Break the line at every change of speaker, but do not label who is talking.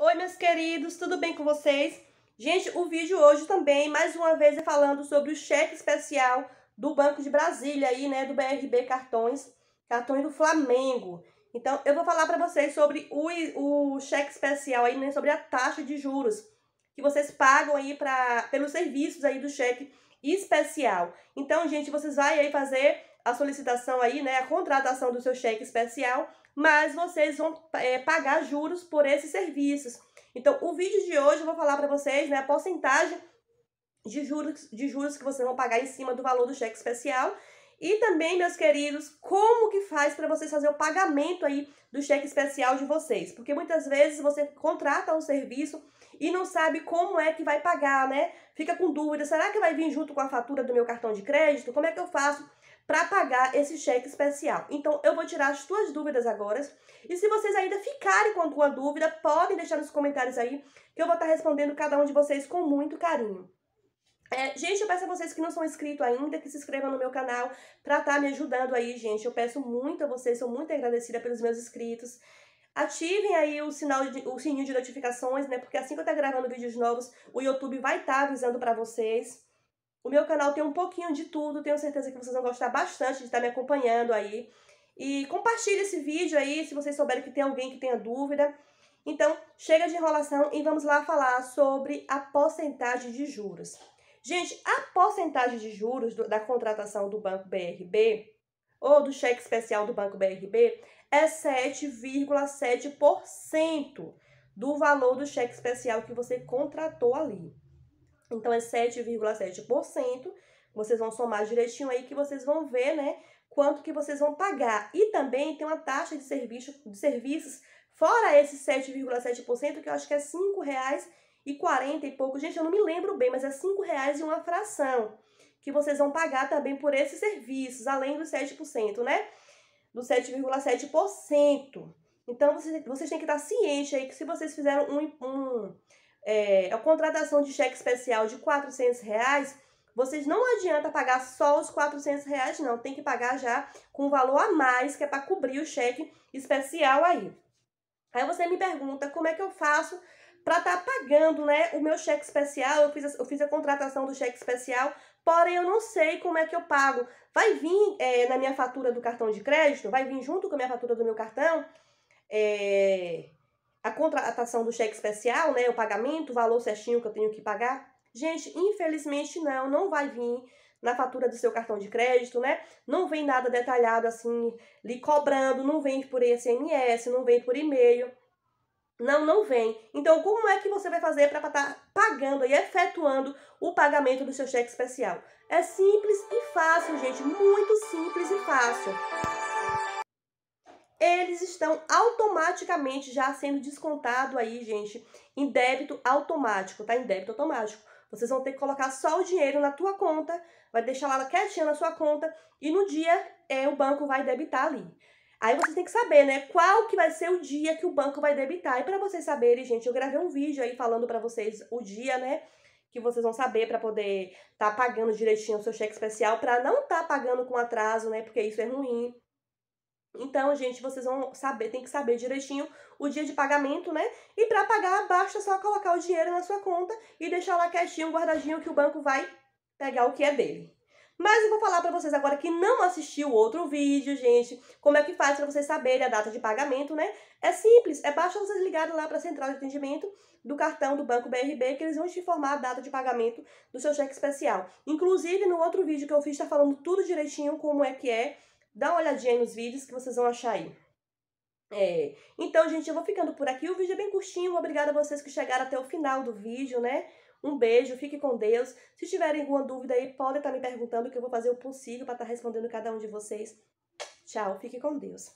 Oi, meus queridos, tudo bem com vocês? Gente, o vídeo hoje também, mais uma vez, é falando sobre o cheque especial do Banco de Brasília aí, né, do BRB Cartões, cartões do Flamengo. Então, eu vou falar para vocês sobre o, o cheque especial aí, né, sobre a taxa de juros que vocês pagam aí pra, pelos serviços aí do cheque especial. Então, gente, vocês vão aí fazer a solicitação aí, né, a contratação do seu cheque especial, mas vocês vão é, pagar juros por esses serviços. Então, o vídeo de hoje eu vou falar para vocês, né, a porcentagem de juros, de juros que vocês vão pagar em cima do valor do cheque especial e também, meus queridos, como que faz para vocês fazer o pagamento aí do cheque especial de vocês? Porque muitas vezes você contrata um serviço e não sabe como é que vai pagar, né? Fica com dúvida, será que vai vir junto com a fatura do meu cartão de crédito? Como é que eu faço para pagar esse cheque especial. Então, eu vou tirar as tuas dúvidas agora. E se vocês ainda ficarem com alguma dúvida, podem deixar nos comentários aí, que eu vou estar respondendo cada um de vocês com muito carinho. É, gente, eu peço a vocês que não são inscritos ainda, que se inscrevam no meu canal para estar tá me ajudando aí, gente. Eu peço muito a vocês, sou muito agradecida pelos meus inscritos. Ativem aí o, sinal de, o sininho de notificações, né? Porque assim que eu estar gravando vídeos novos, o YouTube vai estar tá avisando para vocês. O meu canal tem um pouquinho de tudo, tenho certeza que vocês vão gostar bastante de estar me acompanhando aí. E compartilhe esse vídeo aí, se vocês souberem que tem alguém que tenha dúvida. Então, chega de enrolação e vamos lá falar sobre a porcentagem de juros. Gente, a porcentagem de juros do, da contratação do Banco BRB, ou do cheque especial do Banco BRB, é 7,7% do valor do cheque especial que você contratou ali. Então é 7,7%. Vocês vão somar direitinho aí que vocês vão ver, né, quanto que vocês vão pagar. E também tem uma taxa de serviço de serviços fora esse 7,7%, que eu acho que é R$ reais e 40 pouco. Gente, eu não me lembro bem, mas é R$ reais e uma fração que vocês vão pagar também por esses serviços, além dos 7%, né? Do 7,7%. Então, vocês, vocês têm que estar cientes aí que se vocês fizeram um, um é, a contratação de cheque especial de 400 reais, vocês não adianta pagar só os 400 reais, não. Tem que pagar já com um valor a mais, que é para cobrir o cheque especial aí. Aí você me pergunta como é que eu faço para estar tá pagando né, o meu cheque especial. Eu fiz, a, eu fiz a contratação do cheque especial, porém eu não sei como é que eu pago. Vai vir é, na minha fatura do cartão de crédito? Vai vir junto com a minha fatura do meu cartão? É, a contratação do cheque especial, né, o pagamento, o valor certinho que eu tenho que pagar? Gente, infelizmente não, não vai vir na fatura do seu cartão de crédito, né? Não vem nada detalhado assim, lhe cobrando, não vem por SMS, não vem por e-mail. Não, não vem. Então, como é que você vai fazer para estar tá pagando e efetuando o pagamento do seu cheque especial? É simples e fácil, gente. Muito simples e fácil eles estão automaticamente já sendo descontado aí, gente, em débito automático, tá? Em débito automático. Vocês vão ter que colocar só o dinheiro na tua conta, vai deixar lá quietinha na sua conta e no dia é, o banco vai debitar ali. Aí vocês têm que saber, né, qual que vai ser o dia que o banco vai debitar. E para vocês saberem, gente, eu gravei um vídeo aí falando para vocês o dia, né, que vocês vão saber para poder estar tá pagando direitinho o seu cheque especial, para não estar tá pagando com atraso, né, porque isso é ruim. Então, gente, vocês vão saber, tem que saber direitinho o dia de pagamento, né? E para pagar, basta só colocar o dinheiro na sua conta e deixar lá quietinho, guardadinho, que o banco vai pegar o que é dele. Mas eu vou falar para vocês agora que não assistiu outro vídeo, gente, como é que faz para vocês saberem a data de pagamento, né? É simples, é basta vocês ligarem lá para a central de atendimento do cartão do Banco BRB que eles vão te informar a data de pagamento do seu cheque especial. Inclusive, no outro vídeo que eu fiz, está falando tudo direitinho como é que é Dá uma olhadinha aí nos vídeos que vocês vão achar aí. É, então, gente, eu vou ficando por aqui. O vídeo é bem curtinho. Obrigada a vocês que chegaram até o final do vídeo, né? Um beijo, fique com Deus. Se tiverem alguma dúvida aí, podem estar me perguntando que eu vou fazer o possível para estar respondendo cada um de vocês. Tchau, fique com Deus.